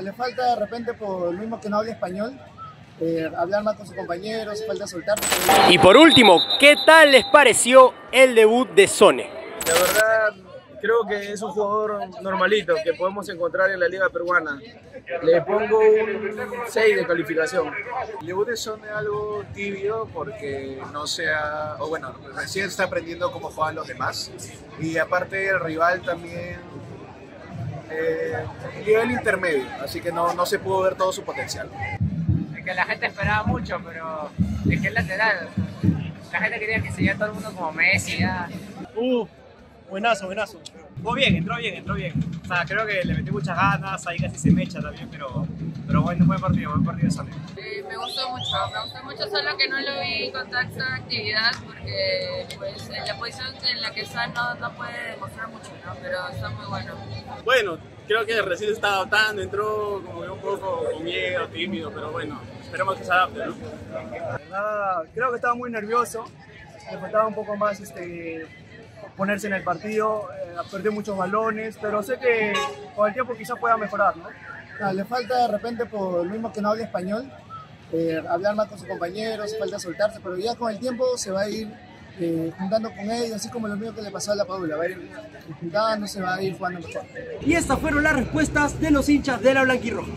Le falta de repente, por lo mismo que no habla español, eh, hablar más con sus compañeros, falta soltarse. Y por último, ¿qué tal les pareció el debut de Sone? La verdad, creo que es un jugador normalito que podemos encontrar en la liga peruana. Le pongo un 6 de calificación. El debut de Son es algo tibio porque no sea, o bueno, recién está aprendiendo cómo juegan los demás. Y aparte el rival también eh, nivel intermedio, así que no, no se pudo ver todo su potencial. Es que la gente esperaba mucho, pero es que es lateral. La gente quería que se todo el mundo como Messi. Ya. Uh, buenazo, buenazo. Jugó bien, entró bien, entró bien. O sea, creo que le metí muchas ganas, ahí casi se me echa también, pero, pero bueno, buen partido, buen partido de. Eh, me gustó mucho, me gustó mucho, solo que no lo vi con tanta actividad porque pues en la posición en la que está no, no puede demostrar mucho, ¿no? pero está muy bueno. Bueno, creo que recién se está adaptando, entró como que un poco con miedo, tímido, pero bueno, esperemos que se adapte, ¿no? La verdad, creo que estaba muy nervioso, le faltaba un poco más este, ponerse en el partido, eh, perdió muchos balones, pero sé que con el tiempo quizás pueda mejorar, ¿no? Le falta de repente, por lo mismo que no habla español, eh, hablar más con sus compañeros, falta soltarse, pero ya con el tiempo se va a ir eh, juntando con ellos, así como lo mismo que le pasó a la Paula, va a ir juntándose, va a ir jugando mejor. Y estas fueron las respuestas de los hinchas de la Blanquirroja.